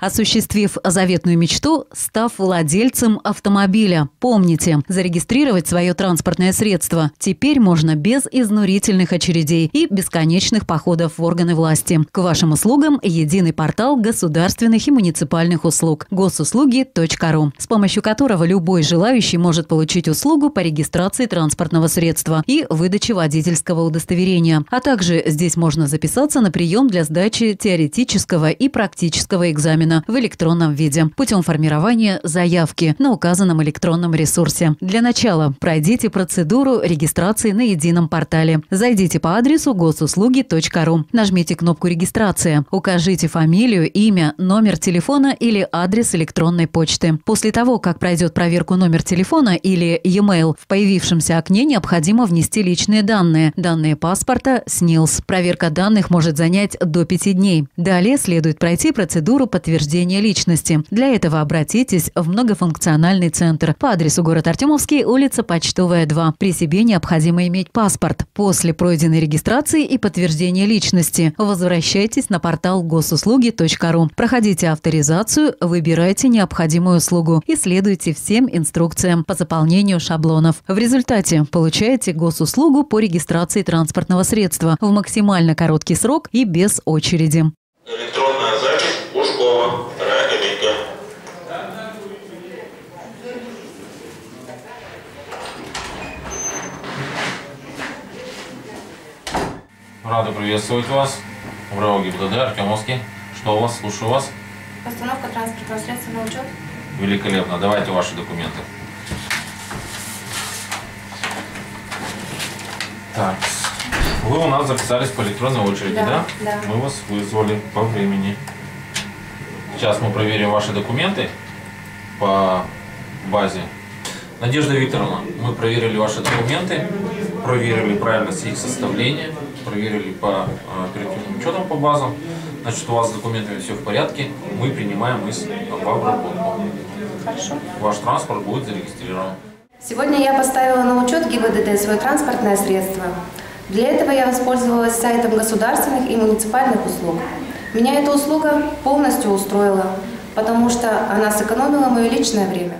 осуществив заветную мечту, став владельцем автомобиля. Помните, зарегистрировать свое транспортное средство теперь можно без изнурительных очередей и бесконечных походов в органы власти. К вашим услугам единый портал государственных и муниципальных услуг госуслуги.ру, с помощью которого любой желающий может получить услугу по регистрации транспортного средства и выдаче водительского удостоверения. А также здесь можно записаться на прием для сдачи теоретического и практического экзамена в электронном виде путем формирования заявки на указанном электронном ресурсе. Для начала пройдите процедуру регистрации на едином портале. Зайдите по адресу госуслуги.ру. Нажмите кнопку «Регистрация». Укажите фамилию, имя, номер телефона или адрес электронной почты. После того, как пройдет проверку номер телефона или e-mail, в появившемся окне необходимо внести личные данные, данные паспорта, СНИЛС. Проверка данных может занять до пяти дней. Далее следует пройти процедуру подтверждения личности. Для этого обратитесь в многофункциональный центр по адресу город Артемовский, улица Почтовая, 2. При себе необходимо иметь паспорт. После пройденной регистрации и подтверждения личности возвращайтесь на портал госуслуги.ру. Проходите авторизацию, выбирайте необходимую услугу и следуйте всем инструкциям по заполнению шаблонов. В результате получаете госуслугу по регистрации транспортного средства в максимально короткий срок и без очереди. Электронная запись Ушкова Рагомика. Рады приветствовать вас в РАО ГИБДД Артемовский. Что у вас? Слушаю вас. Постановка транспортного средства на учет. Великолепно. Давайте ваши документы. Так. Вы у нас записались по электронной очереди, да? Да, да. Мы вас вызвали по времени. Сейчас мы проверим ваши документы по базе. Надежда Викторовна, мы проверили ваши документы, проверили правильность их составления, проверили по э, оперативным учетам по базам. Значит, у вас с документами все в порядке. Мы принимаем их в обработку. Хорошо. Ваш транспорт будет зарегистрирован. Сегодня я поставила на учет ГИБДД свое транспортное средство. Для этого я воспользовалась сайтом государственных и муниципальных услуг. Меня эта услуга полностью устроила, потому что она сэкономила мое личное время.